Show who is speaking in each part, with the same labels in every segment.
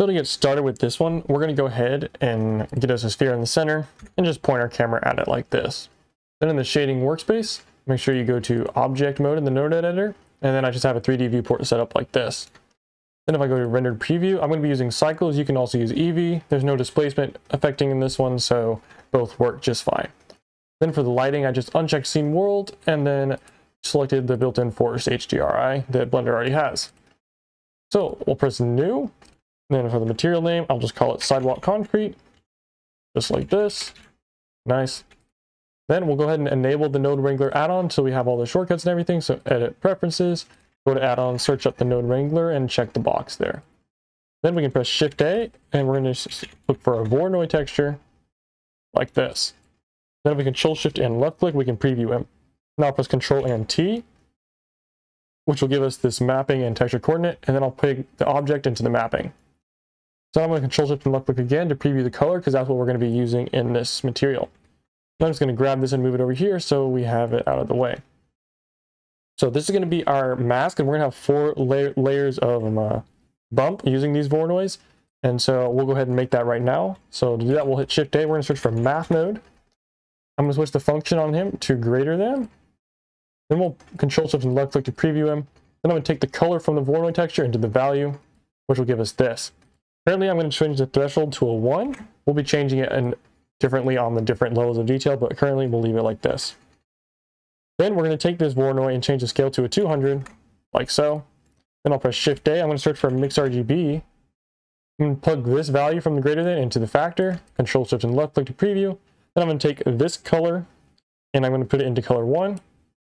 Speaker 1: So to get started with this one, we're going to go ahead and get us a sphere in the center and just point our camera at it like this. Then in the shading workspace, make sure you go to object mode in the node editor, and then I just have a 3D viewport set up like this. Then if I go to rendered preview, I'm going to be using cycles. You can also use Eevee. There's no displacement affecting in this one, so both work just fine. Then for the lighting, I just unchecked scene world and then selected the built-in forest HDRI that Blender already has. So we'll press new. Then for the material name, I'll just call it sidewalk concrete, just like this. Nice. Then we'll go ahead and enable the Node Wrangler add-on so we have all the shortcuts and everything. So edit preferences, go to add-on, search up the Node Wrangler and check the box there. Then we can press Shift A and we're going to look for a Voronoi texture like this. Then we control shift and left click, we can preview him. Now press control and T, which will give us this mapping and texture coordinate, and then I'll put the object into the mapping. So I'm going to control shift and left click again to preview the color because that's what we're going to be using in this material. I'm just going to grab this and move it over here so we have it out of the way. So this is going to be our mask and we're going to have four layer, layers of uh, bump using these Voronois. And so we'll go ahead and make that right now. So to do that, we'll hit Shift A. We're going to search for math node. I'm going to switch the function on him to greater than. Then we'll control shift and left click to preview him. Then I'm going to take the color from the Voronoi texture into the value, which will give us this. Currently, I'm going to change the threshold to a 1. We'll be changing it in differently on the different levels of detail, but currently we'll leave it like this. Then we're going to take this Voronoi and change the scale to a 200, like so. Then I'll press Shift A. I'm going to search for Mix RGB. I'm going to plug this value from the greater than into the factor. Control Shift and left click to preview. Then I'm going to take this color and I'm going to put it into color 1.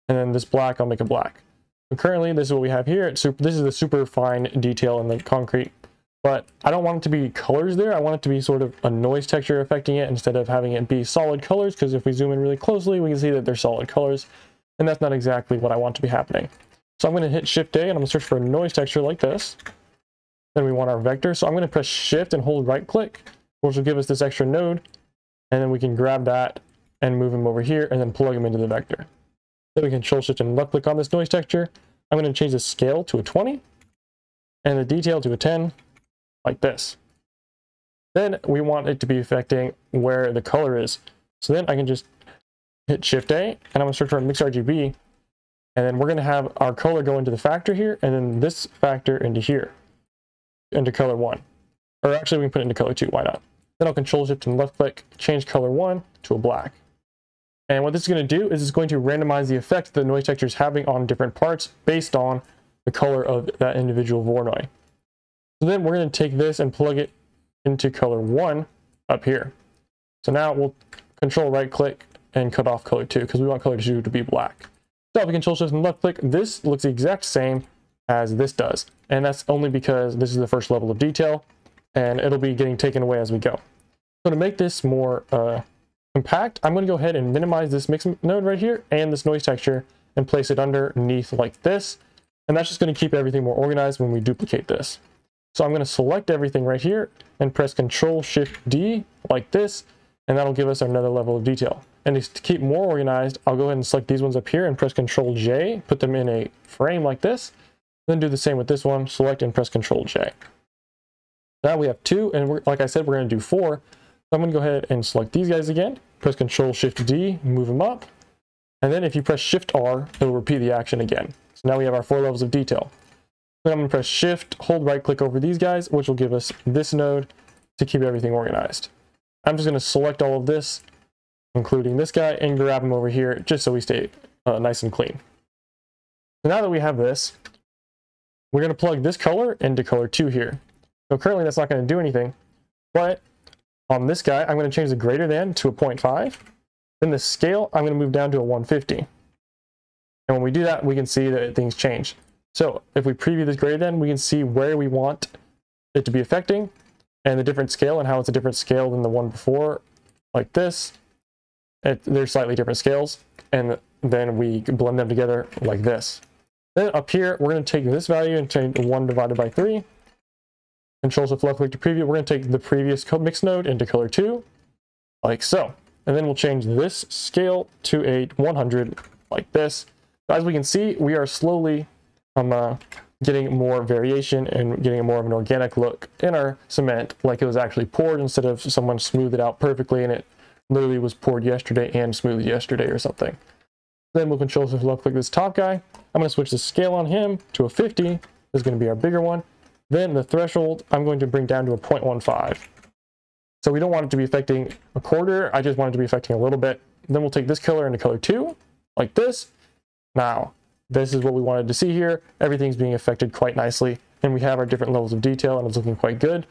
Speaker 1: And then this black, I'll make it black. Currently, this is what we have here. Super, this is the super fine detail in the concrete but I don't want it to be colors there. I want it to be sort of a noise texture affecting it instead of having it be solid colors, because if we zoom in really closely, we can see that they're solid colors, and that's not exactly what I want to be happening. So I'm going to hit Shift A, and I'm going to search for a noise texture like this. Then we want our vector, so I'm going to press Shift and hold right click, which will give us this extra node, and then we can grab that and move him over here, and then plug him into the vector. Then we Control Shift and left click on this noise texture. I'm going to change the scale to a 20, and the detail to a 10, like this. Then we want it to be affecting where the color is. So then I can just hit Shift A and I'm gonna search for Mix RGB. And then we're gonna have our color go into the factor here and then this factor into here, into color one. Or actually we can put it into color two, why not? Then I'll control shift and left click, change color one to a black. And what this is going to do is it's going to randomize the effect the noise texture is having on different parts based on the color of that individual Voronoi. So then we're going to take this and plug it into color one up here. So now we'll control right click and cut off color two because we want color two to be black. So if we control shift and left click, this looks the exact same as this does. And that's only because this is the first level of detail and it'll be getting taken away as we go. So to make this more uh, compact, I'm going to go ahead and minimize this mix node right here and this noise texture and place it underneath like this. And that's just going to keep everything more organized when we duplicate this. So I'm going to select everything right here and press Control Shift D like this, and that'll give us another level of detail. And to keep more organized, I'll go ahead and select these ones up here and press Control J, put them in a frame like this, then do the same with this one, select and press Control J. Now we have two, and like I said, we're going to do four. So I'm going to go ahead and select these guys again, press Control Shift D, move them up, and then if you press Shift R, it'll repeat the action again. So now we have our four levels of detail. Then I'm going to press shift, hold right click over these guys, which will give us this node to keep everything organized. I'm just going to select all of this, including this guy, and grab them over here just so we stay uh, nice and clean. So now that we have this, we're going to plug this color into color 2 here. So currently that's not going to do anything, but on this guy, I'm going to change the greater than to a 0.5. Then the scale, I'm going to move down to a 150. And when we do that, we can see that things change. So if we preview this greater then, we can see where we want it to be affecting and the different scale and how it's a different scale than the one before, like this. It, they're slightly different scales, and then we blend them together like this. Then up here, we're going to take this value and change 1 divided by 3. Control Shift left click to preview. We're going to take the previous mix node into color 2, like so. And then we'll change this scale to a 100, like this. As we can see, we are slowly I'm uh, getting more variation and getting more of an organic look in our cement like it was actually poured instead of someone smoothed it out perfectly and it literally was poured yesterday and smoothed yesterday or something. Then we'll control shift left click this top guy. I'm going to switch the scale on him to a 50. This is going to be our bigger one. Then the threshold, I'm going to bring down to a 0.15. So we don't want it to be affecting a quarter. I just want it to be affecting a little bit. Then we'll take this color into color two, like this. Now, this is what we wanted to see here. Everything's being affected quite nicely. And we have our different levels of detail and it's looking quite good.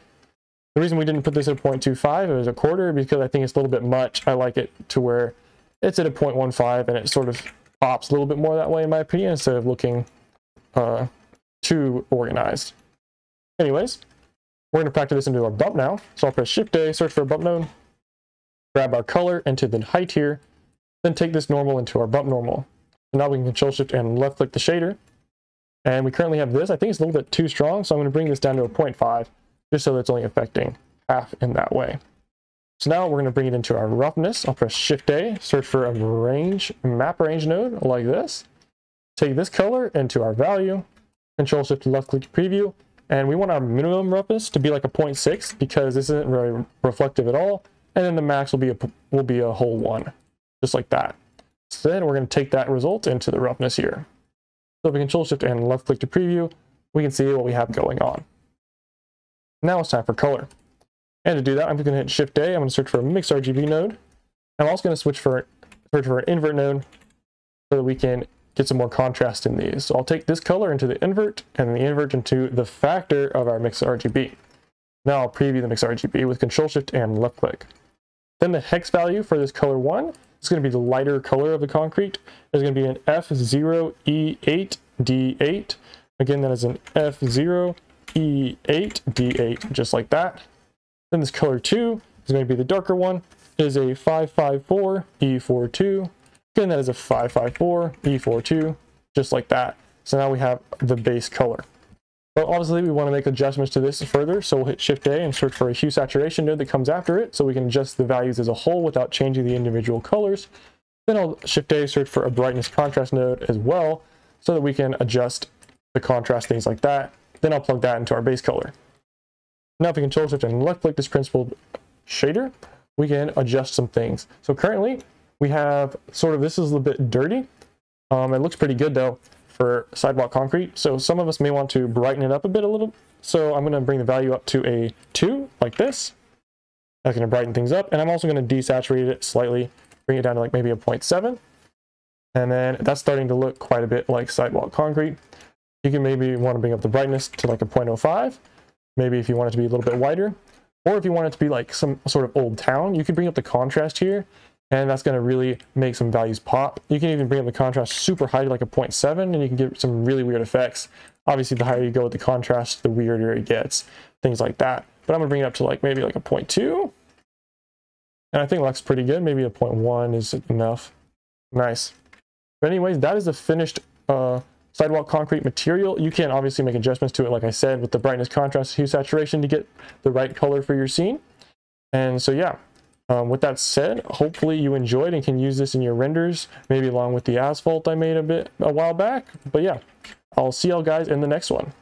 Speaker 1: The reason we didn't put this at 0.25 as a quarter because I think it's a little bit much. I like it to where it's at a 0.15 and it sort of pops a little bit more that way in my opinion instead of looking uh, too organized. Anyways, we're going to factor this into our bump now. So I'll press Shift A, search for a bump node, grab our color into the height here, then take this normal into our bump normal. Now we can Control Shift and left click the shader. And we currently have this. I think it's a little bit too strong, so I'm going to bring this down to a 0.5 just so that it's only affecting half in that way. So now we're going to bring it into our roughness. I'll press Shift A, search for a range, map range node like this. Take this color into our value, Control Shift left click preview, and we want our minimum roughness to be like a 0.6 because this isn't very reflective at all. And then the max will be a will be a whole one, just like that. Then we're going to take that result into the roughness here. So if we Control Shift and left click to preview, we can see what we have going on. Now it's time for color. And to do that, I'm going to hit Shift A. I'm going to search for a mix RGB node. I'm also going to switch for search for an invert node so that we can get some more contrast in these. So I'll take this color into the invert and the invert into the factor of our mix RGB. Now I'll preview the mix RGB with Control Shift and left click. Then the hex value for this color one is going to be the lighter color of the concrete. It's going to be an F0E8D8. Again, that is an F0E8D8, just like that. Then this color 2 is going to be the darker one. It is a 554E42. Again, that is a 554E42, just like that. So now we have the base color. But obviously we want to make adjustments to this further, so we'll hit Shift A and search for a hue saturation node that comes after it, so we can adjust the values as a whole without changing the individual colors. Then I'll Shift A search for a brightness contrast node as well, so that we can adjust the contrast, things like that. Then I'll plug that into our base color. Now if we control shift and left click this principled shader, we can adjust some things. So currently we have sort of, this is a little bit dirty. Um, it looks pretty good though for sidewalk concrete. So some of us may want to brighten it up a bit a little. So I'm going to bring the value up to a 2 like this. That's going to brighten things up. And I'm also going to desaturate it slightly, bring it down to like maybe a 0.7. And then that's starting to look quite a bit like sidewalk concrete. You can maybe want to bring up the brightness to like a 0.05 maybe if you want it to be a little bit wider. Or if you want it to be like some sort of old town, you can bring up the contrast here, and that's going to really make some values pop. You can even bring up the contrast super high to like a 0.7, and you can get some really weird effects. Obviously, the higher you go with the contrast, the weirder it gets, things like that. But I'm going to bring it up to like maybe like a 0.2. And I think it looks pretty good. Maybe a 0.1 is enough. Nice. But anyways, that is the finished uh, sidewalk concrete material. You can obviously make adjustments to it, like I said, with the brightness, contrast, hue, saturation to get the right color for your scene. And so, yeah, um, with that said, hopefully you enjoyed and can use this in your renders, maybe along with the asphalt I made a bit a while back. But yeah, I'll see y'all guys in the next one.